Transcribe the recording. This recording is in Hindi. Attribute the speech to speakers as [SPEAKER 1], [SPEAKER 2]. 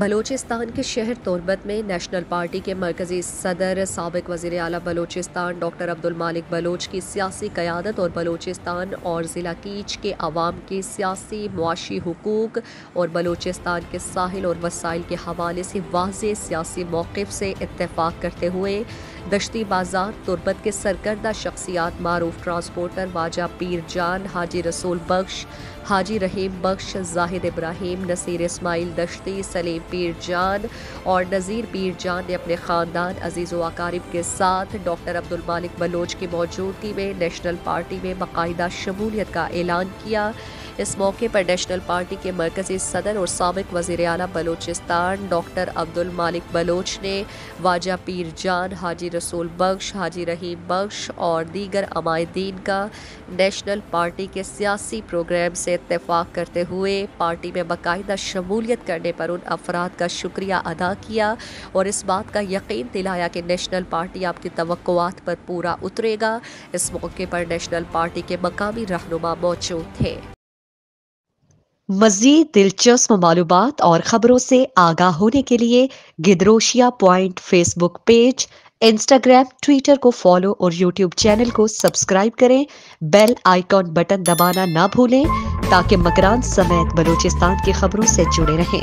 [SPEAKER 1] बलूचिस्तान के शहर तुरबत में नेशनल पार्टी के मरकजी सदर सबक वज़ीर अला बलोचिस्तान डॉक्टर अब्दुल मालिक बलोच की सियासी क़्यादत और बलोचिस्तान और ज़िला कीच के अवाम के सियासी मुआशी हकूक़ और बलोचिस्तान के साहिल और वसाइल के हवाले से वाज सियासी मौक़ से इतफ़ाक़ करते हुए दश्ती बाज़ार तुरबत के सरकर्दा शख्सियात मारूफ ट्रांसपोर्टर वाजा पीर जान, हाजी रसूल बख्श, हाजी रहीम बख्श, जाहिद इब्राहिम, नसीर इस्माइल दश्ती, सलीम पीर जान और नज़ीर पीर जान ने अपने ख़ानदान अज़ीज़ वाकारब के साथ डॉक्टर अब्दुल मालिक बलोच की मौजूदगी में नेशनल पार्टी में बाकायदा शमूलियत का ऐलान किया। इस मौके पर नेशनल पार्टी के मरकजी सदर और सबक वज़ीर अला बलोचिस्तान डॉक्टर अब्दुल मालिक बलोच ने वाजा पीर जान, हाजी रसूल बख्श, हाजी रहीम बख्श और दीगर अमायदीन का नेशनल पार्टी के सियासी प्रोग्राम से इतफाक़ करते हुए पार्टी में बाकायदा शमूलियत करने पर उन अफराद का शुक्रिया अदा किया और इस बात का यकीन दिलाया कि नेशनल पार्टी आपकी तवक़ात पर पूरा उतरेगा। इस मौके पर नेशनल पार्टी के मकामी रहनुमा मौजूद थे।
[SPEAKER 2] मजीद दिलचस्प मालूम और ख़बरों से आगाह होने के लिए गिद्रोशिया point Facebook page, Instagram, Twitter को फॉलो और यूट्यूब चैनल को सब्सक्राइब करें। बेल आइकॉन बटन दबाना ना भूलें ताकि मकरान समेत बलूचिस्तान की खबरों से जुड़े रहें।